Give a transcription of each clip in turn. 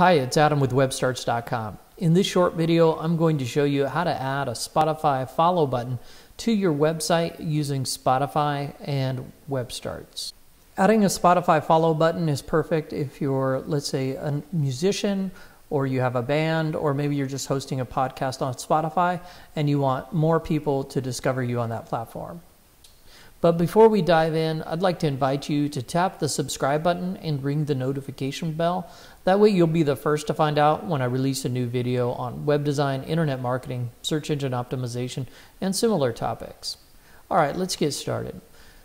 Hi, it's Adam with webstarts.com. In this short video, I'm going to show you how to add a Spotify follow button to your website using Spotify and WebStarts. Adding a Spotify follow button is perfect if you're, let's say, a musician or you have a band or maybe you're just hosting a podcast on Spotify and you want more people to discover you on that platform. But before we dive in, I'd like to invite you to tap the subscribe button and ring the notification bell. That way you'll be the first to find out when I release a new video on web design, internet marketing, search engine optimization, and similar topics. All right, let's get started.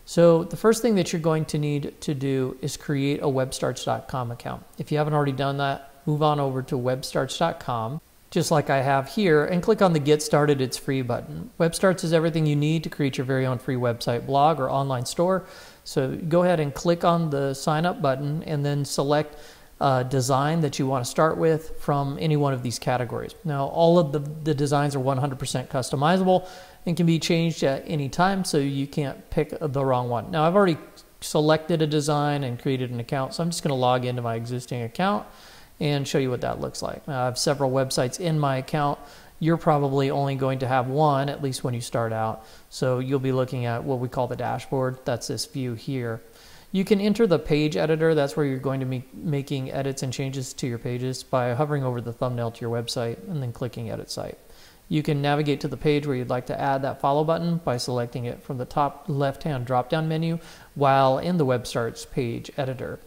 So the first thing that you're going to need to do is create a webstarts.com account. If you haven't already done that, move on over to webstarts.com just like I have here, and click on the Get Started It's Free button. WebStarts is everything you need to create your very own free website, blog, or online store. So go ahead and click on the Sign Up button and then select a design that you want to start with from any one of these categories. Now, all of the, the designs are 100% customizable and can be changed at any time, so you can't pick the wrong one. Now, I've already selected a design and created an account, so I'm just going to log into my existing account and show you what that looks like. Now, I have several websites in my account. You're probably only going to have one, at least when you start out. So you'll be looking at what we call the dashboard. That's this view here. You can enter the page editor. That's where you're going to be making edits and changes to your pages by hovering over the thumbnail to your website and then clicking Edit Site. You can navigate to the page where you'd like to add that follow button by selecting it from the top left-hand drop-down menu while in the WebStarts page editor.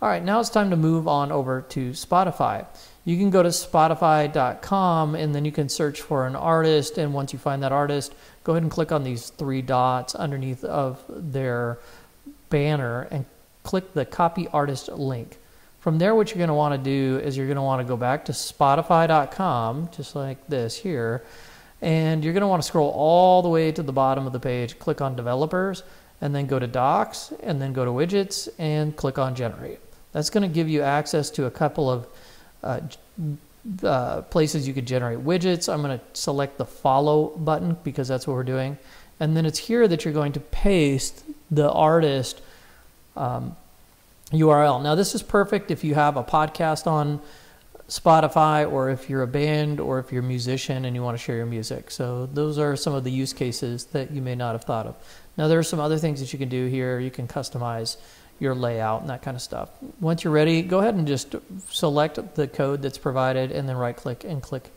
All right, now it's time to move on over to Spotify. You can go to Spotify.com and then you can search for an artist. And once you find that artist, go ahead and click on these three dots underneath of their banner and click the copy artist link. From there, what you're going to want to do is you're going to want to go back to Spotify.com, just like this here, and you're going to want to scroll all the way to the bottom of the page, click on Developers, and then go to Docs, and then go to Widgets, and click on Generate. That's going to give you access to a couple of uh, uh, places you could generate widgets. I'm going to select the follow button because that's what we're doing. And then it's here that you're going to paste the artist um, URL. Now, this is perfect if you have a podcast on Spotify or if you're a band or if you're a musician and you want to share your music. So, those are some of the use cases that you may not have thought of. Now, there are some other things that you can do here. You can customize your layout and that kind of stuff. Once you're ready, go ahead and just select the code that's provided and then right click and click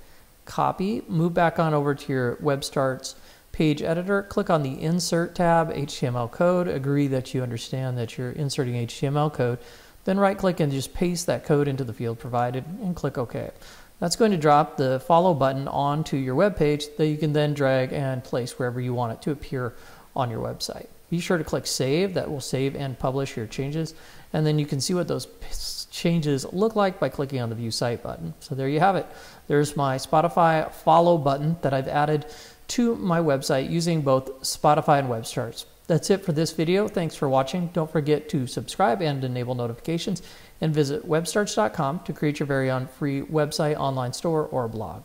copy. Move back on over to your WebStarts page editor, click on the insert tab, HTML code, agree that you understand that you're inserting HTML code, then right click and just paste that code into the field provided and click OK. That's going to drop the follow button onto your web page that you can then drag and place wherever you want it to appear on your website. Be sure to click Save. That will save and publish your changes. And then you can see what those changes look like by clicking on the View Site button. So there you have it. There's my Spotify follow button that I've added to my website using both Spotify and WebStarts. That's it for this video. Thanks for watching. Don't forget to subscribe and enable notifications and visit webstarts.com to create your very own free website, online store, or blog.